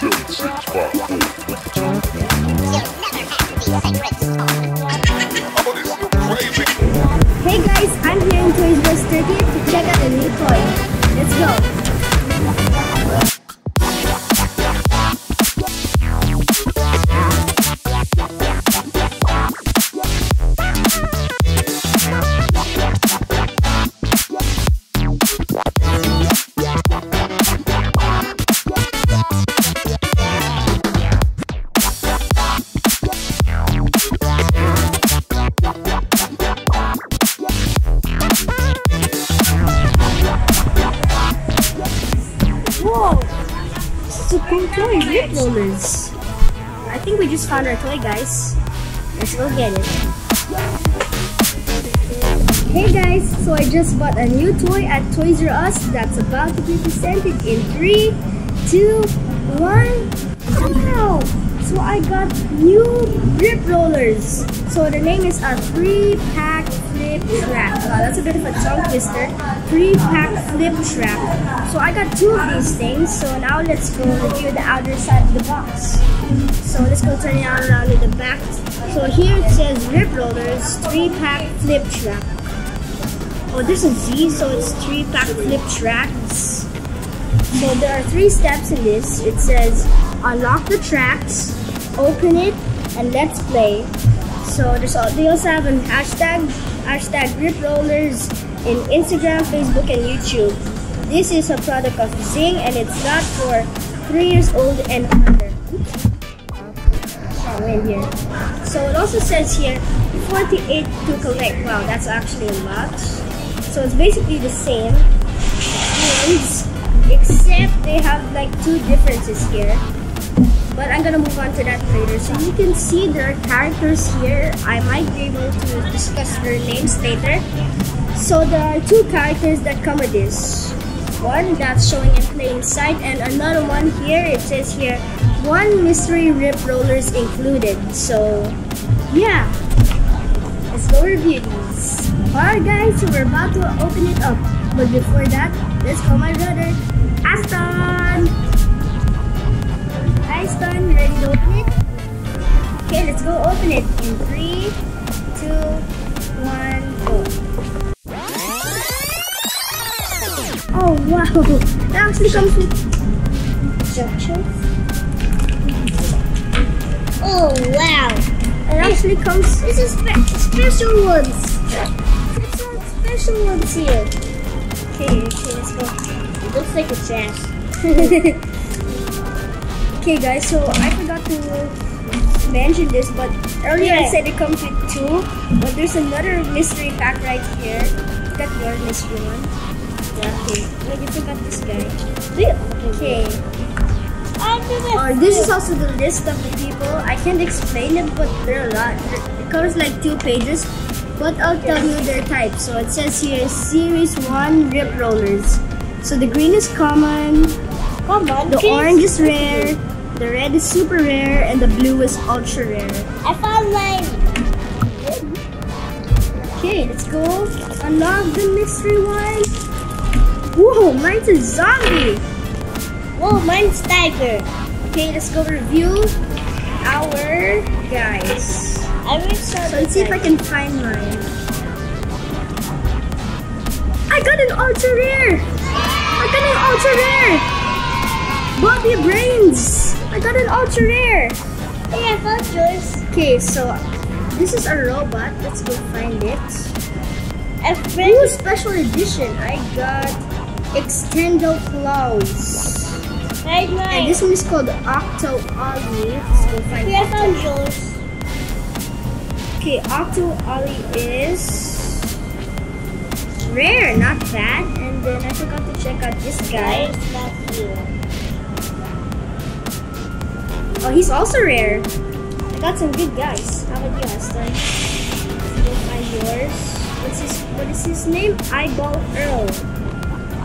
seven, six, five, four, three, two, one. You'll never have the sacred stone. Cool toy, Rip Rollerz. I think we just found our toy, guys. Let's go get it. Hey guys, so I just bought a new toy at Toys R Us that's about to be presented in 3, 2, 1. Wow! So I got new Rip Rollerz. So the name is a 3-pack flip trap. Wow, uh, that's a bit of a tongue twister. 3-pack flip trap. So I got two of these things. So now let's go review the outer side of the box. So let's go turn it on around to the back. So here it says Rip Rollerz 3-pack flip trap. Oh, there's a Z, so it's 3-pack flip tracks. So there are three steps in this. It says unlock the tracks, open it, and let's play. So there's they also have a hashtag hashtag Rip Rollerz in Instagram, Facebook, and YouTube. This is a product of Zing, and it's not for three years old and under. Oh, in here. So it also says here 48 to collect. Wow, that's actually a lot. So it's basically the same except they have like two differences here. But I'm gonna move on to that later. So you can see there are characters here. I might be able to discuss their names later. So there are two characters that come with this. One that's showing in plain sight, and another one here. It says here, one mystery rip rollers included. So, yeah, let's go review these. Alright guys, so we're about to open it up. But before that, let's call my brother, Aston! It actually comes with instructions. Oh wow! It actually comes. This is spe- special ones. Special ones here. Okay, okay, let's go. It looks like a chest. okay, guys, so I forgot to mention this, but earlier I said it comes with two, but there's another mystery pack right here. That your mystery one? Okay. Wait, you forgot this guy. Okay. Or this is also the list of the people. I can't explain it, but there are a lot. It covers like two pages, but I'll tell you their type. So it says here Series 1 Rip Rollerz. So the green is common, Come on, the orange is rare, the red is super rare, and the blue is ultra rare. I found mine. Okay, let's go unlock the mystery one. Whoa, mine's a zombie. Whoa, mine's tiger. Okay, let's go review our guys. I So let's see if I can find mine. I got an ultra rare! I got an ultra rare! Bobby Brains! I got an ultra rare! Hey, I found yours. Okay, so this is a robot. Let's go find it. A Ooh, special edition. I got Extendo Claws. Right, And this one is called Octo Ollie. Let's go find Hey, I Octo. found yours. Okay, Octo Ollie is rare, not bad. And then I forgot to check out this guy. It's not you. Oh, he's also rare. I got some good guys. How about you, Aston? Let's go find yours. What's his what is his name? Eyeball Earl.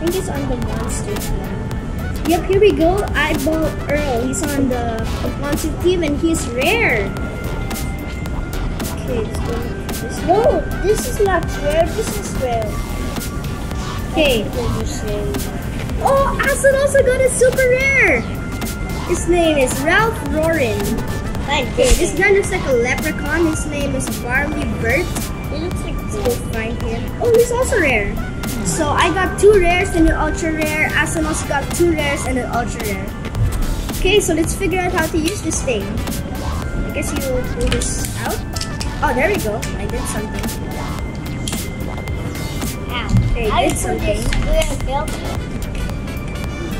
I think he's on the monster team. Yep, here we go. Eyeball Earl. He's on the monster team and he's rare. Okay, let's go this one. No, this is not rare. This is rare. Okay. What you say? Oh, Aston also got a super rare. His name is Ralph. Like Okay, this guy looks like a leprechaun. His name is Barley Burt. He looks like Let's go find him. Oh, he's also rare. So I got two rares and an ultra rare. Aston also got two rares and an ultra rare. Okay, so let's figure out how to use this thing. I guess you pull this out. Oh, there we go. I did something. Ow. Okay, I did something. something. Oh, we are healthy.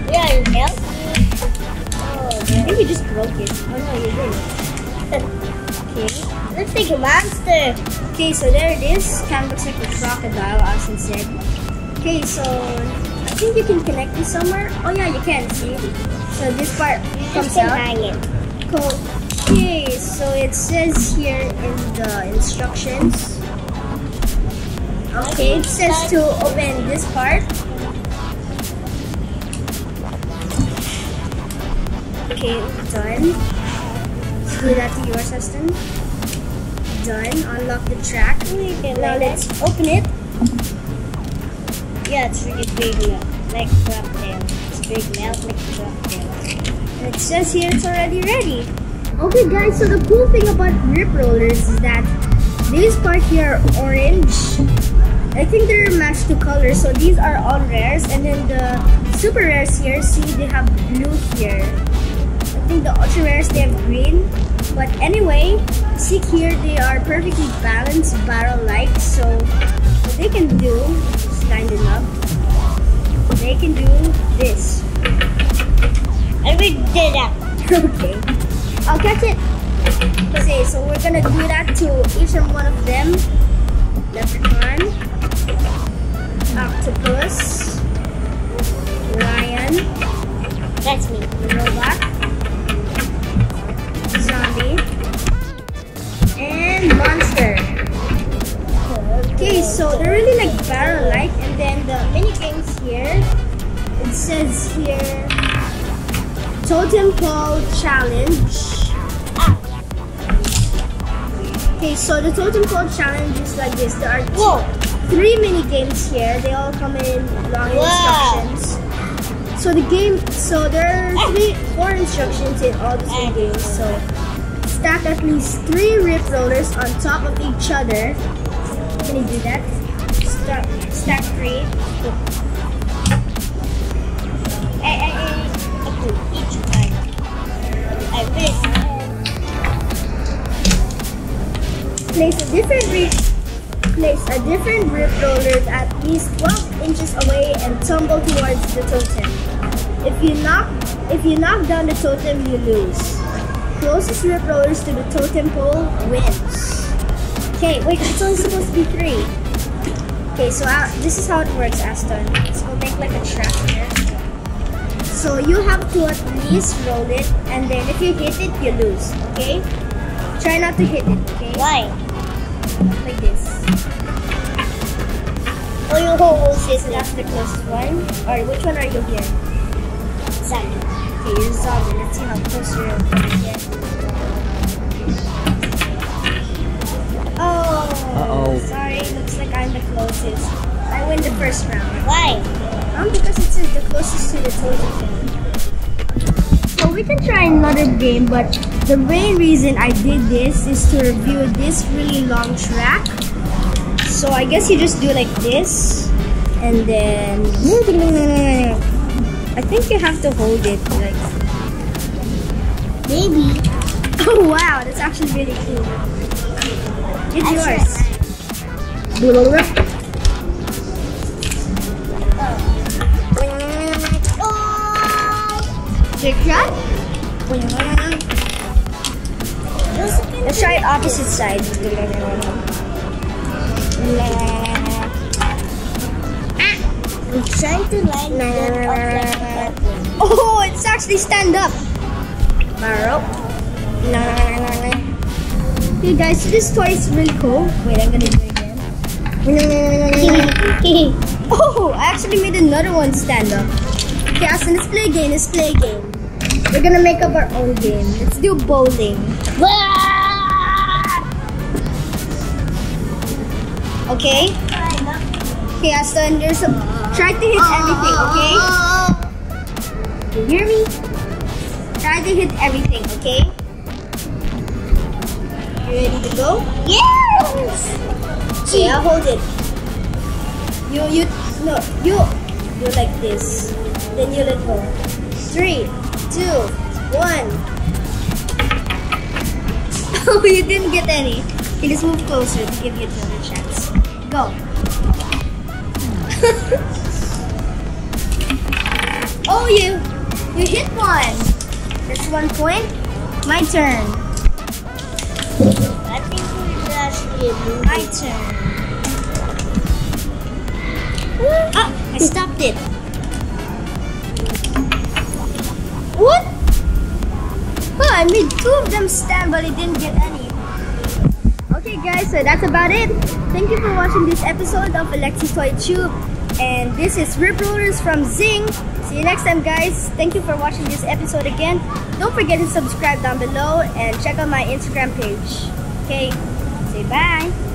We are healthy. Oh, I think you just broke it. Oh no, you didn't. Okay. looks like a monster. Okay, so there it is. Kind of looks like a crocodile, Austin said. Okay, so I think you can connect this somewhere. Oh yeah, you can. See? So this part comes out. Cool. Okay, so it says here in the instructions. Okay, it says to open this part. Okay, done. Let's do that to your system. Done. Unlock the track. Now let's open it. Yeah, it's really big now. Like crocodile. It's big mouth like crocodile. And it says here it's already ready. Okay guys, so the cool thing about Rip Rollerz is that these part here are orange. I think they're matched to colors, so these are all rares. And then the super rares here, see they have blue here. I think the ultra rares they have green. But anyway, see here they are perfectly balanced barrel-like. So what they can do, them up. They can do this. And we did that. okay. I'll catch it. Okay, so we're gonna do that to each and one of them. Leprechaun, octopus, lion, That's me. robot, zombie, and monster. Okay, so they're really like says here, totem pole challenge. Okay, so the totem pole challenge is like this. There are Whoa. three mini games here. They all come in long Wow. instructions. So the game, so there are three, four instructions in all the three games. So stack at least three rip rollers on top of each other. Can you do that? Stack, stack three. I. Place a different rip, place a different rip rollers at least 12 inches away and tumble towards the totem. If you knock, if you knock down the totem, you lose. Closest rip rollers to the totem pole wins. Okay, wait, it's only supposed to be three. Okay, so uh, this is how it works, Aston. So we'll make like a track here. So you have to at least roll it, and then if you hit it, you lose. Okay? Try not to hit it. Okay? Why? Like this. Oh, you Okay, this so that's the closest one. Alright, which one are you here? Zombie. Okay, you're zombie. Let's see how close you're here. Oh, Uh-oh. sorry. Looks like I'm the closest. I win the first round. Why? Um, because it says the closest to the totem. So we can try another game, but the main reason I did this is to review this really long track. So I guess you just do like this, and then I think you have to hold it like. Maybe. Oh wow, that's actually really cool. It's yours. Let's try opposite side. I'm trying to line them up like. Oh, it's actually stand up. Hey guys, this toy is really cool. Wait, I'm gonna do it again. Oh, I actually made another one stand up. Okay, Austin, let's play a game. Let's play a game. We're gonna make up our own game. Let's do bowling. Okay? Okay, Aston, there's a. Try to hit everything, okay? You hear me? Try to hit everything, okay? You ready to go? Yes! Okay, I'll hold it. You, you, no, you, you like this. Then you let go. Three, two, one. Oh, you didn't get any. You just move closer to give you another chance. Go. oh, you, you hit one. That's one point. My turn. I think we should actually. My turn. Ah, I stopped it. What? Oh, I made two of them stand, but I didn't get any. Okay, guys, so that's about it. Thank you for watching this episode of Aleksi's Toy Tube. And this is Rip Rollerz from Zing. See you next time, guys. Thank you for watching this episode again. Don't forget to subscribe down below and check out my Instagram page. Okay, say. Bye.